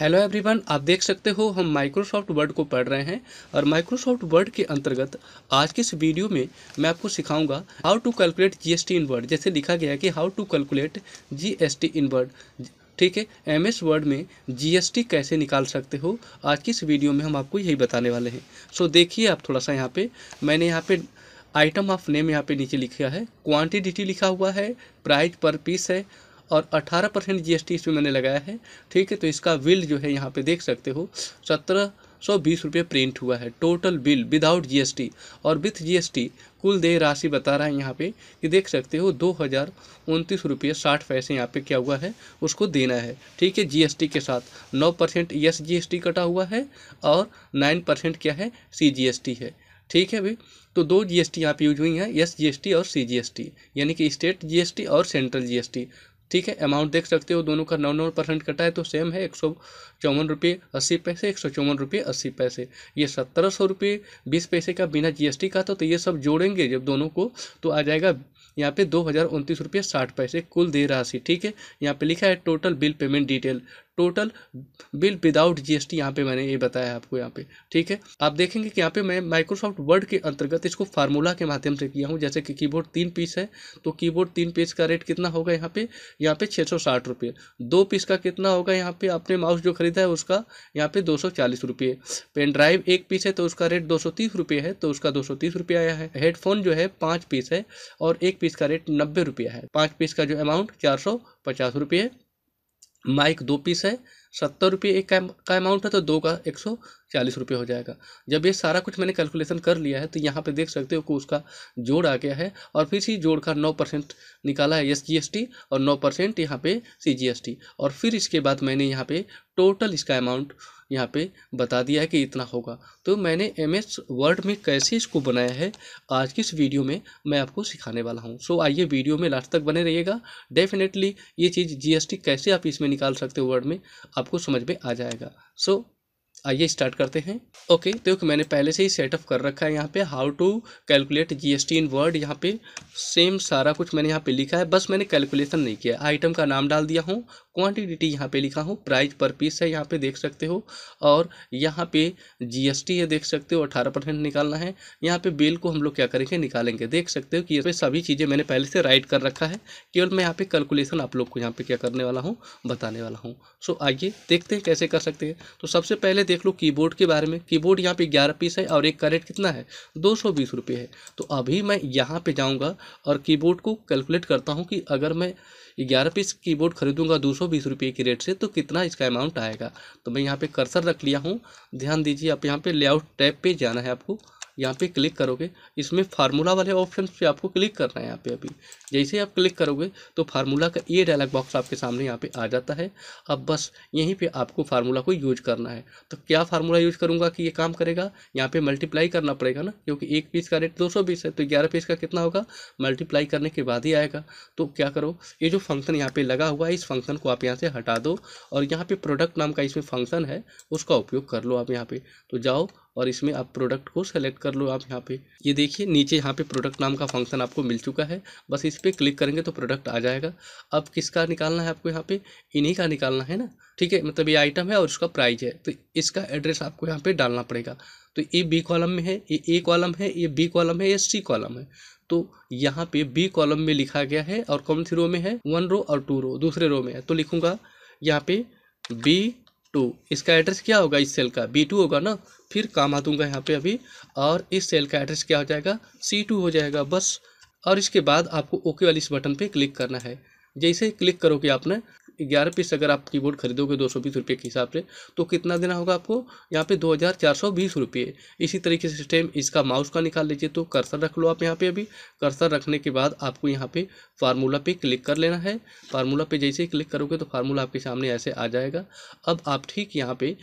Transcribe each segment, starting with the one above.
Hello everyone आप देख सकते हो हम माइक्रोसॉफ्ट वर्ड को पढ़ रहे हैं और माइक्रोसॉफ्ट वर्ड के अंतर्गत आज के इस वीडियो में मैं आपको सिखाऊँगा how to calculate GST in Word जैसे लिखा गया है कि how to calculate GST in Word ठीक है एम एस वर्ड में जीएसटी कैसे निकाल सकते हो, आज की इस वीडियो में हम आपको यही बताने वाले हैं। सो देखिए आप थोड़ा सा यहाँ पर मैंने यहाँ पर आइटम ऑफ़ नेम यहाँ पे नीचे लिखा है क्वांटिटी लिखा हुआ है प्राइस पर पीस है और 18 परसेंट जी इसमें मैंने लगाया है ठीक है तो इसका बिल जो है यहाँ पे देख सकते हो सत्रह सौ बीस रुपये प्रिंट हुआ है टोटल बिल विदाउट जीएसटी और विथ जीएसटी कुल देय राशि बता रहा है यहाँ पे कि देख सकते हो दो हज़ार उनतीस रुपये साठ पैसे यहाँ पे क्या हुआ है उसको देना है ठीक है जीएसटी के साथ नौ परसेंट यस जीएसटी कटा हुआ है और नाइन परसेंट क्या है सी जी है ठीक है भाई तो दो जीएसटी यहाँ पे यूज़ हुई हैं एस जीएसटी और सी जीएसटी यानी कि स्टेट जीएसटी और सेंट्रल जीएसटी ठीक है अमाउंट देख सकते हो, दोनों का नौ नौ परसेंट कटा है तो सेम है, एक सौ चौवन रुपये अस्सी पैसे, एक सौ चौवन रुपये अस्सी पैसे। ये सत्रह सौ रुपये बीस पैसे का बिना जीएसटी का था तो ये सब जोड़ेंगे जब दोनों को तो आ जाएगा यहाँ पे दो हज़ार उनतीस रुपये साठ पैसे कुल दे राशि, ठीक है? यहाँ पे लिखा है total bill payment detail total bill without GST यहाँ पे मैंने ये बताया आपको यहाँ पे। ठीक है? आप देखेंगे कि यहाँ पे मैं माइक्रोसॉफ्ट वर्ड के अंतर्गत इसको फार्मूला के माध्यम से किया हूँ। जैसे कि कीबोर्ड तीन पीस है तो कीबोर्ड तीन पीस का रेट कितना होगा यहाँ पे? यहाँ पे छः सौ साठ रुपये। दो पीस का कितना होगा यहाँ पे? आपने माउस जो खरीदा है उसका यहाँ पे दो सौ चालीस रुपये। पेन ड्राइव एक पीस है तो उसका रेट दो सौ तीस रुपये है तो उसका दो सौ तीस रुपये आया है। हेडफोन जो है पाँच पीस है और एक पीस का रेट नब्बे रुपया है। पाँच पीस का जो अमाउंट चार सौ पचास रुपये माइक दो पीस है, सत्तर रुपये एक का अमाउंट है तो दो का एक सौ चालीस रुपये हो जाएगा। जब ये सारा कुछ मैंने कैलकुलेशन कर लिया है तो यहाँ पे देख सकते हो कि उसका जोड़ आ गया है और फिर इसी जोड़ का नौ परसेंट निकाला है एस जी एस टी और नौ परसेंट यहाँ पर सी जी एस टी और फिर इसके बाद मैंने यहाँ पर टोटल इसका अमाउंट यहाँ पे बता दिया है कि इतना होगा। तो मैंने एम एस वर्ड में कैसे इसको बनाया है, आज की इस वीडियो में मैं आपको सिखाने वाला हूँ। सो आइए वीडियो में लास्ट तक बने रहिएगा। डेफिनेटली ये चीज़ जीएसटी कैसे आप इसमें निकाल सकते हो वर्ड में, आपको समझ में आ जाएगा। सो आइए स्टार्ट करते हैं। ओके तो मैंने पहले से ही सेटअप कर रखा है यहाँ पे। How to calculate GST in Word यहाँ पे। सेम सारा कुछ मैंने यहाँ पे लिखा है। बस मैंने कैलकुलेशन नहीं किया। आइटम का नाम डाल दिया हूँ। क्वांटिटी यहाँ पे लिखा हूँ प्राइस पर पीस है, यहाँ पे देख सकते हो। और यहाँ पे जीएसटी है, देख सकते हो, अठारह परसेंट निकालना है। यहाँ पे बिल को हम लोग क्या करेंगे, निकालेंगे। देख सकते हो कि ये सभी चीज़ें मैंने पहले से राइट कर रखा है। केवल मैं यहाँ पे कैलकुलेशन आप लोग को यहाँ पे क्या करने वाला हूँ, बताने वाला हूँ। सो आइए देखते हैं कैसे कर सकते हैं। तो सबसे पहले देख लो कीबोर्ड के बारे में। कीबोर्ड यहाँ पे ग्यारह पीस है और एक का कितना है? दो सौ बीस रुपये है। तो अभी मैं यहाँ पे जाऊँगा और कीबोर्ड को कैलकुलेट करता हूँ कि अगर मैं ग्यारह पीस कीबोर्ड खरीदूँगा, दो सौ बीस रुपये की रेट से तो कितना इसका अमाउंट आएगा? तो मैं यहाँ पे कर्सर रख लिया हूँ। ध्यान दीजिए, आप यहाँ पे लेआउट टैब पे जाना है आपको। यहाँ पे क्लिक करोगे, इसमें फार्मूला वाले ऑप्शन पे आपको क्लिक करना है यहाँ पे अभी। जैसे आप क्लिक करोगे तो फार्मूला का ये डायलॉग बॉक्स आपके सामने यहाँ पे आ जाता है। अब बस यहीं पे आपको फार्मूला को यूज़ करना है। तो क्या फार्मूला यूज़ करूँगा कि ये काम करेगा? यहाँ पे मल्टीप्लाई करना पड़ेगा ना, क्योंकि एक पीस का रेट दो है तो ग्यारह पीस का कितना होगा? मल्टीप्लाई करने के बाद ही आएगा। तो क्या करो, ये जो फ़ंक्शन यहाँ पर लगा हुआ है, इस फ़ंक्शन को आप यहाँ से हटा दो और यहाँ पर प्रोडक्ट नाम का इसमें फ़ंक्शन है, उसका उपयोग कर लो आप यहाँ पर तो जाओ और इसमें आप प्रोडक्ट को सेलेक्ट कर लो आप यहाँ पे। ये देखिए, नीचे यहाँ पे प्रोडक्ट नाम का फ़ंक्शन आपको मिल चुका है। बस इस पर क्लिक करेंगे तो प्रोडक्ट आ जाएगा। अब किसका निकालना है आपको यहाँ पे? इन्हीं का निकालना है ना? ठीक है मतलब ये आइटम है और उसका प्राइस है। तो इसका एड्रेस आपको यहाँ पे डालना पड़ेगा। तो ये बी कॉलम में है, ये ए कॉलम है, ये बी कॉलम है, ये सी कॉलम है। तो यहाँ पे बी कॉलम में लिखा गया है और कौन सी रो में है? वन रो और टू रो दूसरे रो में है। तो लिखूँगा यहाँ पे बी टू। इसका एड्रेस क्या होगा इस सेल का? बी टू होगा ना? फिर काम आ दूँगा यहाँ पे अभी। और इस सेल का एड्रेस क्या हो जाएगा? सी टू हो जाएगा बस। और इसके बाद आपको ओके वाली इस बटन पे क्लिक करना है। जैसे क्लिक करोगे आपने ग्यारह पीस अगर आप कीबोर्ड खरीदोगे दो सौ बीस रुपये के हिसाब से तो कितना देना होगा आपको? यहाँ पे दो हज़ार चार सौ बीस रुपये। इसी तरीके से सिस्टम इसका माउस का निकाल लीजिए तो कर्सर रख लो आप यहाँ पे अभी। कर्सर रखने के बाद आपको यहाँ पे फार्मूला पे क्लिक कर लेना है। फार्मूला पे जैसे ही क्लिक करोगे तो फार्मूला आपके सामने ऐसे आ जाएगा। अब आप ठीक यहाँ पे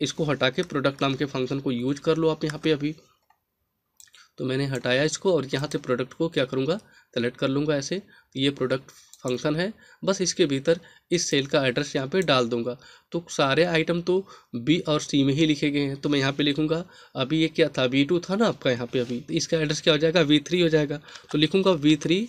इसको हटा के प्रोडक्ट नाम के फ़ंक्शन को यूज़ कर लो आप यहाँ पे अभी। तो मैंने हटाया इसको और यहाँ से प्रोडक्ट को क्या करूँगा? सेलेक्ट कर लूँगा ऐसे। ये प्रोडक्ट फ़ंक्शन है, बस इसके भीतर इस सेल का एड्रेस यहाँ पे डाल दूँगा। तो सारे आइटम तो बी और सी में ही लिखे गए हैं तो मैं यहाँ पे लिखूँगा, अभी ये क्या था वी टू था ना आपका यहाँ पे अभी तो इसका एड्रेस क्या हो जाएगा, वी थ्री हो जाएगा। तो लिखूँगा वी थ्री,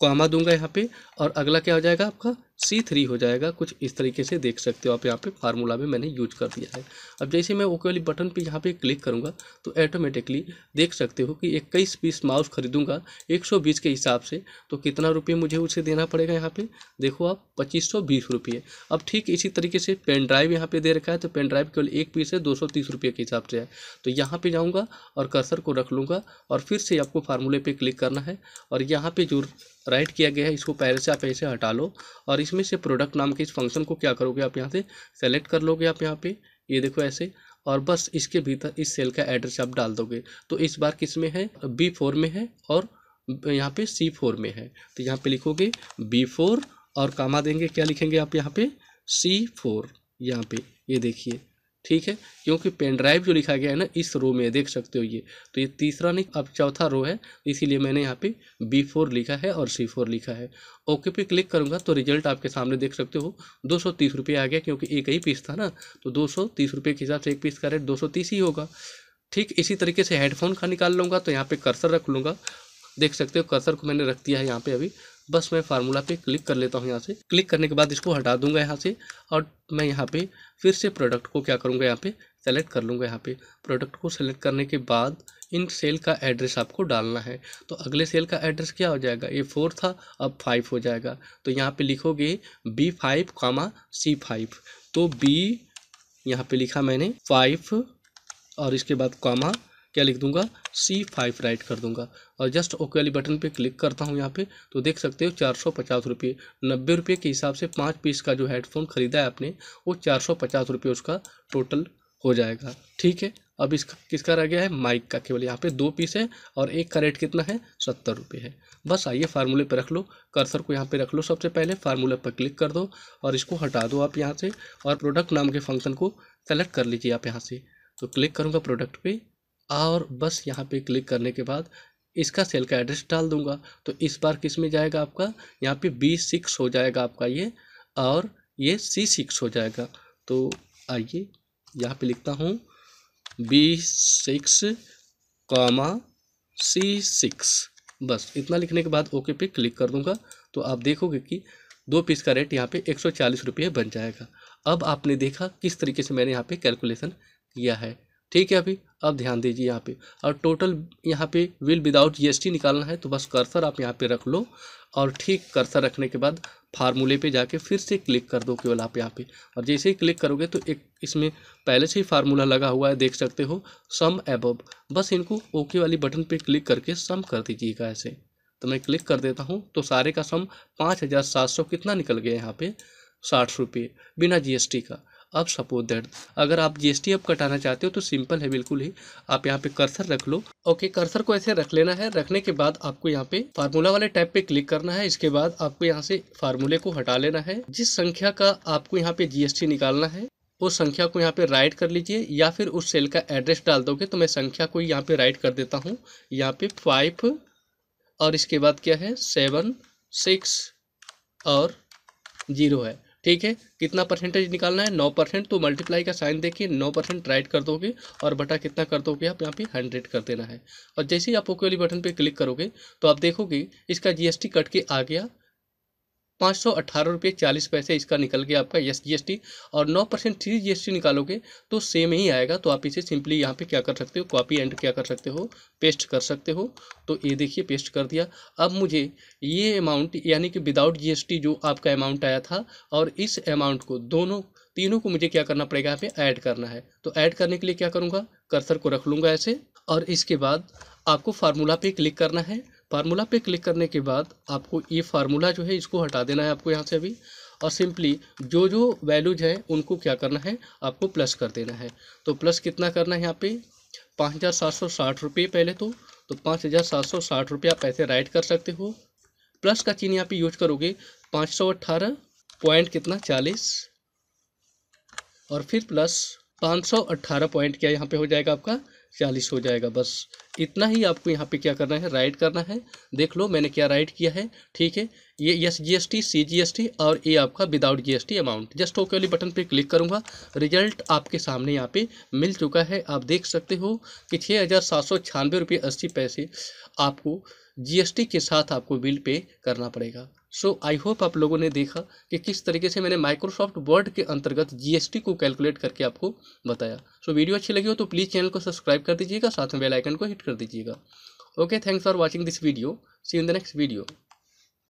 कोमा दूँगा यहाँ पे, और अगला क्या हो जाएगा आपका सी थ्री हो जाएगा। कुछ इस तरीके से देख सकते हो आप यहाँ पे फार्मूला में मैंने यूज़ कर दिया है। अब जैसे मैं ओके वाली बटन पे यहाँ पे क्लिक करूँगा तो ऑटोमेटिकली देख सकते हो कि इक्कीस पीस माउस खरीदूँगा एक सौ बीस के हिसाब से। तो कितना रुपये मुझे उसे देना पड़ेगा यहाँ पे? देखो आप, पच्चीस सौ बीस रुपये। अब ठीक इसी तरीके से पेन ड्राइव यहाँ पर दे रखा है तो पेन ड्राइव केवल एक पीस है, दो सौ तीस रुपये के हिसाब से है। तो यहाँ पर जाऊँगा और कर्सर को रख लूँगा और फिर से आपको फार्मूले पर क्लिक करना है। और यहाँ पर जो राइट किया गया है, इसको पहले से आप ऐसे हटा लो और इसमें से प्रोडक्ट नाम के इस फ़ंक्शन को क्या करोगे आप यहाँ से? सेलेक्ट कर लोगे आप यहाँ पे, ये देखो ऐसे, और बस इसके भीतर, इस सेल का एड्रेस आप डाल दोगे। तो इस बार किसमें है? बी फोर में है और यहाँ पे सी फोर में है। तो यहाँ पे लिखोगे बी फोर और कामा देंगे, क्या लिखेंगे आप यहाँ पे? सी फोर यहाँ पे, ये यह देखिए। ठीक है? क्योंकि पेन ड्राइव जो लिखा गया है ना, इस रो में देख सकते हो ये। तो ये तीसरा नहीं, अब चौथा रो है, इसीलिए मैंने यहाँ पे बी फोर लिखा है और सी फोर लिखा है। ओके पे क्लिक करूँगा तो रिज़ल्ट आपके सामने देख सकते हो। दो सौ तीस रुपये आ गया, क्योंकि एक ही पीस था ना। तो दो सौ तीस रुपये के हिसाब से एक पीस का रेट दो सौ तीस ही होगा। ठीक, इसी तरीके से हेडफोन का निकाल लूँगा तो यहाँ पे कर्सर रख लूँगा। देख सकते हो कर्सर को मैंने रख दिया है यहाँ पर अभी। बस मैं फार्मूला पे क्लिक कर लेता हूँ यहाँ से। क्लिक करने के बाद इसको हटा दूँगा यहाँ से और मैं यहाँ पे फिर से प्रोडक्ट को क्या करूँगा यहाँ पे? सेलेक्ट कर लूँगा यहाँ पे। प्रोडक्ट को सेलेक्ट करने के बाद इन सेल का एड्रेस आपको डालना है। तो अगले सेल का एड्रेस क्या हो जाएगा? ये फोर था, अब फाइव हो जाएगा। तो यहाँ पे लिखोगे B five comma C five तो बी यहाँ पे लिखा मैंने फाइव और इसके बाद कामा क्या लिख दूँगा? सी फाइव राइट कर दूँगा। और जस्ट ओके वाली बटन पे क्लिक करता हूँ यहाँ पे तो देख सकते हो चार सौ पचास रुपये। नब्बे रुपये के हिसाब से पाँच पीस का जो हेडफोन ख़रीदा है आपने, वो चार सौ पचास रुपये उसका टोटल हो जाएगा। ठीक है? अब इसका, किसका रह गया है? माइक का केवल। यहाँ पे दो पीस है और एक का रेट कितना है? सत्तर रुपये है। बस आइए फार्मूले पे रख लो। कर्सर को यहाँ पे रख लो सबसे पहले फार्मूले पर क्लिक कर दो और इसको हटा दो आप यहाँ से और प्रोडक्ट नाम के फ़ंक्शन को सेलेक्ट कर लीजिए आप यहाँ से। तो क्लिक करूँगा प्रोडक्ट पे। और बस यहाँ पे क्लिक करने के बाद इसका सेल का एड्रेस डाल दूँगा। तो इस बार किसमें जाएगा आपका? यहाँ पे बी सिक्स हो जाएगा आपका ये और ये सी सिक्स हो जाएगा। तो आइए यहाँ पे लिखता हूँ। B six comma C six बस इतना लिखने के बाद ओके पे क्लिक कर दूँगा। तो आप देखोगे कि दो पीस का रेट यहाँ पे एक सौ चालीस रुपये बन जाएगा। अब आपने देखा किस तरीके से मैंने यहाँ पे कैलकुलेशन किया है। ठीक है अभी? अब ध्यान दीजिए यहाँ पे। और टोटल यहाँ पे विल विदाउट जीएसटी निकालना है तो बस कर्सर आप यहाँ पे रख लो और ठीक कर्सर रखने के बाद फार्मूले पे जाके फिर से क्लिक कर दो केवल आप यहाँ पे। और जैसे ही क्लिक करोगे तो एक इसमें पहले से ही फार्मूला लगा हुआ है, देख सकते हो सम एबव बस इनको ओके वाली बटन पे क्लिक करके सम कर दीजिएगा ऐसे। तो मैं क्लिक कर देता हूँ तो सारे का सम पाँच हज़ार सात सौ कितना निकल गया यहाँ पे? साठ रुपये, बिना जीएसटी का। अब सपोज़ दैट अगर आप जीएसटी अब कटाना चाहते हो तो सिंपल है, बिल्कुल ही। आप यहाँ पे कर्सर रख लो। ओके कर्सर को ऐसे रख लेना है। रखने के बाद आपको यहाँ पे फार्मूला वाले टैब पे क्लिक करना है। इसके बाद आपको यहाँ से फार्मूले को हटा लेना है। जिस संख्या का आपको यहाँ पे जीएसटी निकालना है, उस संख्या को यहाँ पे राइट कर लीजिए, या फिर उस सेल का एड्रेस डाल दोगे तो मैं संख्या को यहाँ पे राइट कर देता हूँ। यहाँ पे फाइव और इसके बाद क्या है? सेवन सिक्स और ज़ीरो है। ठीक है? कितना परसेंटेज निकालना है? नौ परसेंट तो मल्टीप्लाई का साइन देखिए, नौ परसेंट राइट कर दोगे और बटा कितना कर दोगे आप? यहाँ पे हंड्रेड कर देना है। और जैसे ही आप ओके वाली बटन पे क्लिक करोगे तो आप देखोगे इसका जीएसटी कट के आ गया। पाँच सौ अट्ठारह रुपये चालीस पैसे इसका निकल गया आपका एस जी एस टी और नौ percent three G S T निकालोगे तो सेम ही आएगा। तो आप इसे सिंपली यहाँ पे क्या कर सकते हो कॉपी एंड क्या कर सकते हो पेस्ट कर सकते हो। तो ये देखिए पेस्ट कर दिया। अब मुझे ये अमाउंट यानी कि विदाउट जी एस टी जो आपका अमाउंट आया था और इस अमाउंट को दोनों, तीनों को मुझे क्या करना पड़ेगा, यहाँ पे ऐड करना है। तो ऐड करने के लिए क्या करूँगा कर्सर को रख लूँगा ऐसे और इसके बाद आपको फार्मूला पे क्लिक करना है। फार्मूला पे क्लिक करने के बाद आपको ये फार्मूला जो है इसको हटा देना है आपको यहाँ से अभी और सिंपली जो जो वैल्यूज़ है उनको क्या करना है आपको प्लस कर देना है। तो प्लस कितना करना है यहाँ पे? पाँच हज़ार सात सौ साठ रुपये पहले तो। तो पाँच हज़ार सात सौ साठ रुपये आप ऐसे राइट कर सकते हो। प्लस का चिन्ह यहाँ पे यूज़ करोगे पाँच सौ अट्ठारह पॉइंट कितना? चालीस। और फिर प्लस पाँच सौ अट्ठारह पॉइंट क्या यहाँ पे हो जाएगा आपका? चालीस हो जाएगा। बस इतना ही आपको यहाँ पे क्या करना है? राइट करना है। देख लो मैंने क्या राइट किया है। ठीक है? ये S G S T C G S T और ये आपका without G S T amount just okay वाली बटन पे क्लिक करूँगा। रिज़ल्ट आपके सामने यहाँ पे मिल चुका है। आप देख सकते हो कि छः हज़ार सात सौ छियानवे रुपये अस्सी पैसे आपको जीएसटी के साथ आपको बिल पे करना पड़ेगा। सो आई होप आप लोगों ने देखा कि किस तरीके से मैंने माइक्रोसॉफ्ट वर्ड के अंतर्गत जीएसटी को कैलकुलेट करके आपको बताया। सो so, वीडियो अच्छी लगी हो तो प्लीज़ चैनल को सब्सक्राइब कर दीजिएगा साथ में बेल आइकन को हिट कर दीजिएगा। Okay thanks for watching this video see in the next video